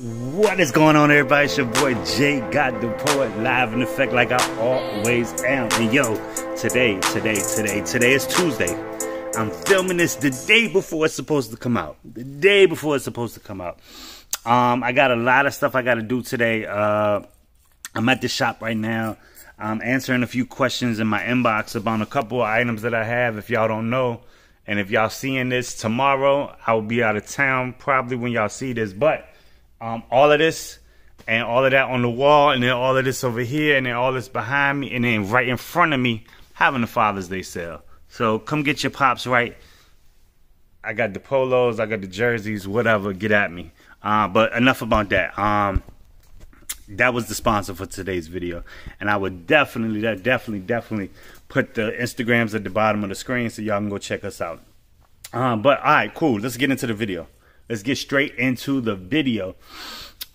What is going on, everybody? It's your boy J Gott Da Poet live in effect, like I always am. And yo, today, today, today, today is Tuesday. I'm filming this the day before it's supposed to come out. The day before it's supposed to come out. Um, I got a lot of stuff I got to do today. Uh, I'm at the shop right now. I'm answering a few questions in my inbox about a couple of items that I have. If y'all don't know, and if y'all seeing this tomorrow, I will be out of town probably when y'all see this. But um, all of this and all of that on the wall, and then all of this over here, and then all this behind me, and then right in front of me, having the Father's Day sale. So come get your pops right. I got the polos, I got the jerseys, whatever. Get at me. Uh, but enough about that. Um, that was the sponsor for today's video, and I would definitely, definitely, definitely put the Instagrams at the bottom of the screen so y'all can go check us out. Uh, but all right, cool. Let's get into the video let's get straight into the video.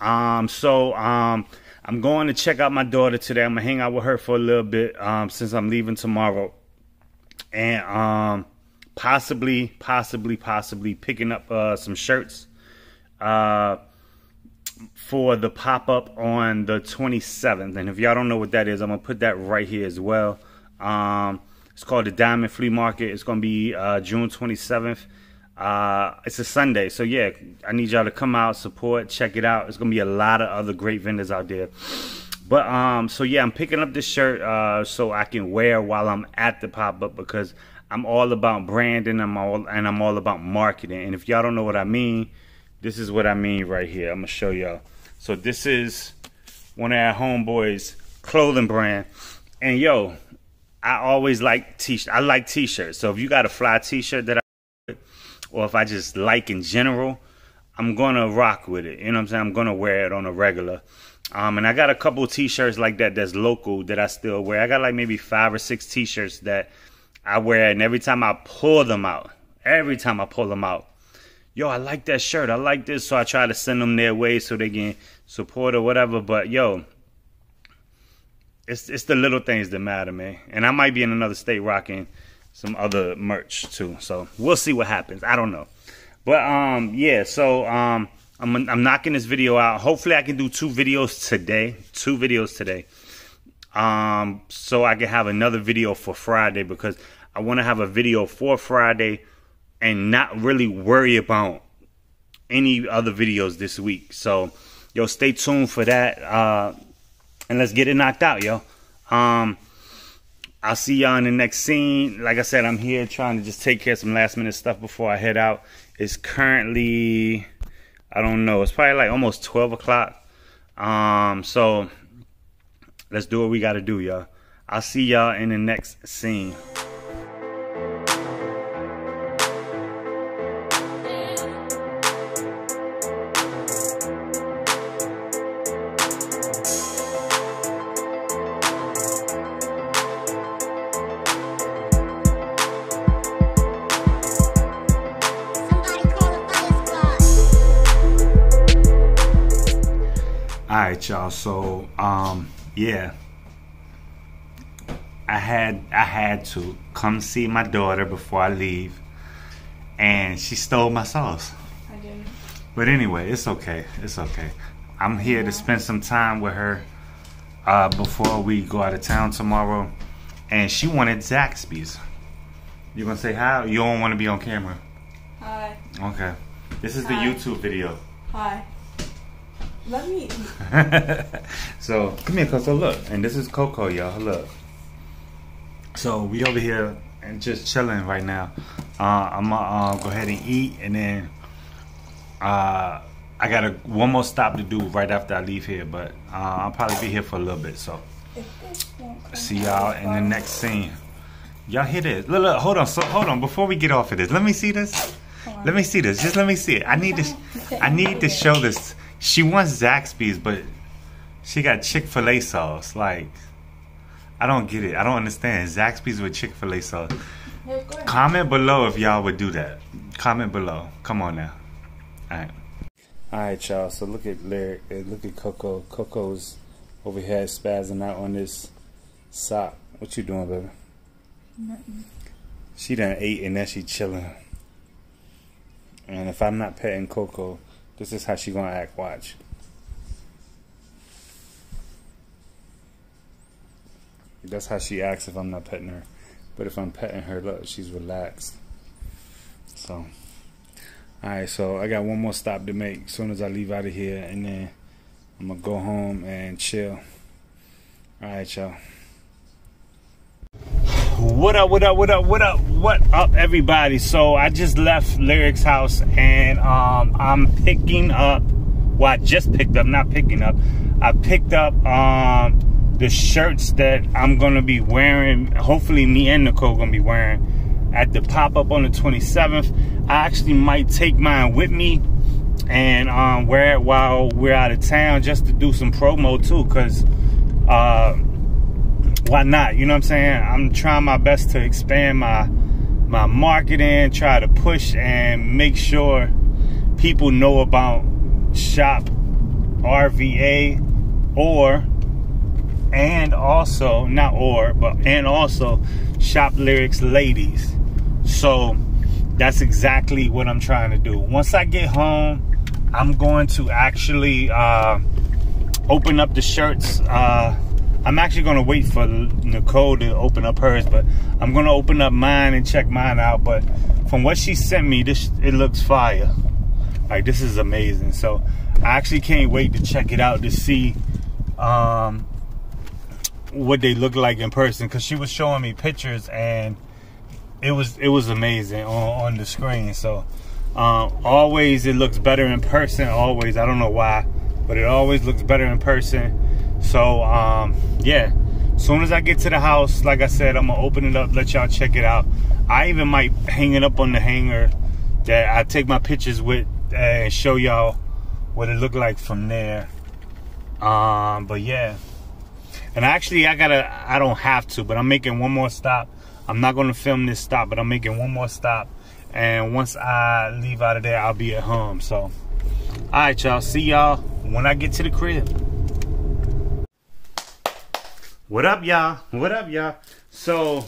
Um, so um, I'm going to check out my daughter today. I'm gonna hang out with her for a little bit um, since I'm leaving tomorrow, and um, possibly, possibly, possibly picking up uh, some shirts uh, for the pop up on the 27th. And if y'all don't know what that is, I'm gonna put that right here as well. Um, it's called the Diamond Flea Market. It's gonna be uh, June 27th. Uh, it's a Sunday, so yeah, I need y'all to come out, support, check it out. It's gonna be a lot of other great vendors out there. But um, so yeah, I'm picking up this shirt uh, so I can wear while I'm at the pop up because I'm all about branding. I'm all and I'm all about marketing. And if y'all don't know what I mean, this is what I mean right here. I'm gonna show y'all. So this is one of our homeboys' clothing brand, and yo, I always like t. I like t-shirts. So if you got a fly t-shirt that I or if I just like in general, I'm gonna rock with it. You know what I'm saying? I'm gonna wear it on a regular. Um, and I got a couple t-shirts like that that's local that I still wear. I got like maybe five or six t-shirts that I wear, and every time I pull them out, every time I pull them out, yo, I like that shirt. I like this, so I try to send them their way so they can support or whatever. But yo, it's it's the little things that matter, man. And I might be in another state rocking some other merch too. So we'll see what happens. I don't know. But um yeah, so um I'm I'm knocking this video out. Hopefully I can do two videos today. Two videos today. Um so I can have another video for Friday because I want to have a video for Friday and not really worry about any other videos this week. So yo stay tuned for that uh and let's get it knocked out, yo. Um I'll see y'all in the next scene. Like I said, I'm here trying to just take care of some last minute stuff before I head out. It's currently, I don't know, it's probably like almost 12 o'clock. Um, so let's do what we got to do, y'all. I'll see y'all in the next scene. Right, y'all. So, um, yeah, I had I had to come see my daughter before I leave, and she stole my sauce. I didn't. But anyway, it's okay. It's okay. I'm here to spend some time with her uh, before we go out of town tomorrow, and she wanted Zaxby's. You gonna say hi? You don't want to be on camera. Hi. Okay. This is the Hi. YouTube video. Hi. Let me. so come here, Coco. Look, and this is Coco, y'all. Look. So we over here and just chilling right now. Uh, I'm gonna uh, go ahead and eat, and then uh, I got a one more stop to do right after I leave here. But uh, I'll probably be here for a little bit. So see y'all in the next scene. Y'all hear this? Look, look, hold on. So hold on. Before we get off of this, let me see this. Let me see this. Just let me see it. I need to. I need to show this. She wants Zaxby's, but she got Chick Fil A sauce. Like, I don't get it. I don't understand Zaxby's with Chick Fil A sauce. Comment below if y'all would do that. Comment below. Come on now. All right. All right, y'all. So look at Lyric. uh, Look at Coco. Coco's over here spazzing out on this sock. What you doing, baby? Nothing. She done ate and now she chilling. And if I'm not petting Coco, this is how she gonna act. Watch. That's how she acts if I'm not petting her. But if I'm petting her, look, she's relaxed. So, all right. So I got one more stop to make. As soon as I leave out of here, and then I'm gonna go home and chill. All right, y'all. What up, what up, what up, what up, what up, everybody? So I just left Lyric's house and um, I'm picking up, well, I just picked up, not picking up, I picked up um, the shirts that I'm gonna be wearing. Hopefully, me and Nicole gonna be wearing at the pop up on the 27th. I actually might take mine with me and um, wear it while we're out of town just to do some promo too, cause uh, why not? You know what I'm saying? I'm trying my best to expand my my marketing, try to push and make sure people know about shop RVA or and also not or but and also shop lyrics ladies so that's exactly what i'm trying to do once i get home i'm going to actually uh, open up the shirts uh, i'm actually to wait for nicole to open up hers but i'm to open up mine and check mine out but from what she sent me this it looks fire like this is amazing so i actually can't wait to check it out to see um, what they look like in person because she was showing me pictures and it was it was amazing on, on the screen. So um, always it looks better in person. Always I don't know why, but it always looks better in person. So um, yeah, soon as I get to the house, like I said, I'm gonna open it up, let y'all check it out. I even might hang it up on the hanger that I take my pictures with and show y'all what it looked like from there. Um, but yeah. And actually, I gotta, I don't have to, but I'm making one more stop. I'm not gonna film this stop, but I'm making one more stop. And once I leave out of there, I'll be at home. So, all right, y'all. See y'all when I get to the crib. What up, y'all? What up, y'all? So,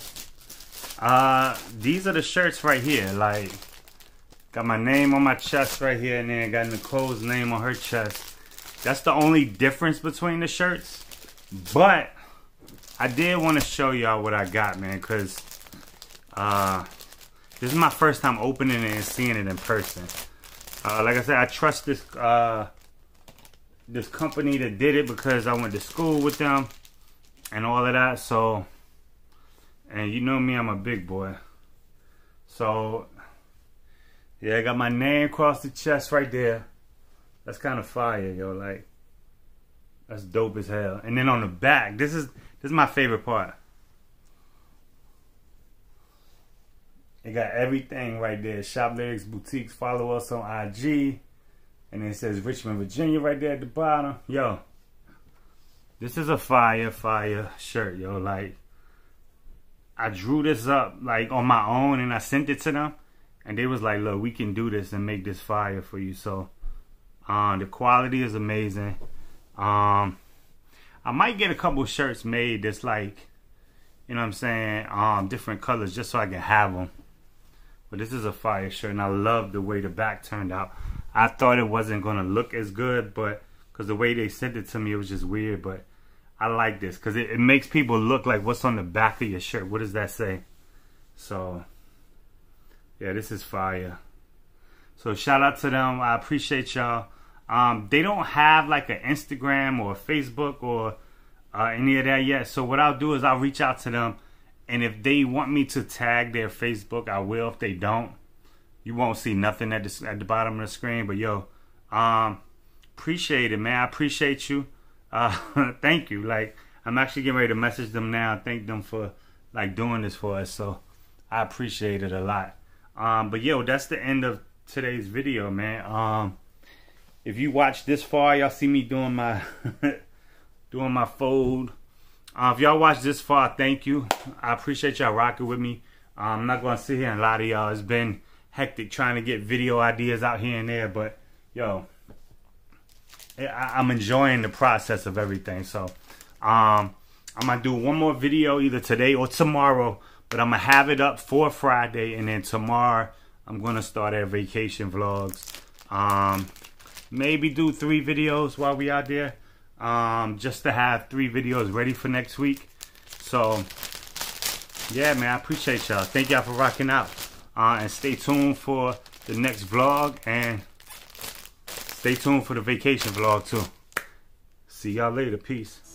uh, these are the shirts right here. Like, got my name on my chest right here, and then got Nicole's name on her chest. That's the only difference between the shirts. But I did want to show y'all what I got, man, because uh, this is my first time opening it and seeing it in person. Uh, like I said, I trust this uh, this company that did it because I went to school with them and all of that. So, and you know me, I'm a big boy. So, yeah, I got my name across the chest right there. That's kind of fire, yo. Like, that's dope as hell. And then on the back, this is this is my favorite part. It got everything right there. Shop Lyrics Boutiques. Follow us on IG. And it says Richmond, Virginia right there at the bottom. Yo. This is a fire, fire shirt, yo. Like, I drew this up, like, on my own. And I sent it to them. And they was like, look, we can do this and make this fire for you. So, um, the quality is amazing. Um, I might get a couple shirts made that's like, you know what I'm saying, um, different colors just so I can have them. But this is a fire shirt, and I love the way the back turned out. I thought it wasn't gonna look as good, but because the way they sent it to me, it was just weird. But I like this because it, it makes people look like what's on the back of your shirt. What does that say? So, yeah, this is fire. So shout out to them. I appreciate y'all. Um, they don't have like an Instagram or Facebook or uh, any of that yet. So what I'll do is I'll reach out to them, and if they want me to tag their Facebook, I will. If they don't, you won't see nothing at the at the bottom of the screen. But yo, um, appreciate it, man. I appreciate you. Uh, thank you. Like I'm actually getting ready to message them now. Thank them for like doing this for us. So I appreciate it a lot. Um, but yo, that's the end of today's video, man. Um if you watch this far, y'all see me doing my doing my fold. Uh, if y'all watch this far, thank you. I appreciate y'all rocking with me. Uh, I'm not gonna sit here and lie to y'all. It's been hectic trying to get video ideas out here and there, but yo, I, am enjoying the process of everything. So, um, I'm gonna do one more video either today or tomorrow, but I'm gonna have it up for Friday, and then tomorrow I'm gonna start our vacation vlogs. Um, maybe do three videos while we out there um, just to have three videos ready for next week So, yeah, man, I appreciate y'all. Thank y'all for rocking out. Uh, and stay tuned for the next vlog and stay tuned for the vacation vlog too. See y'all later. Peace.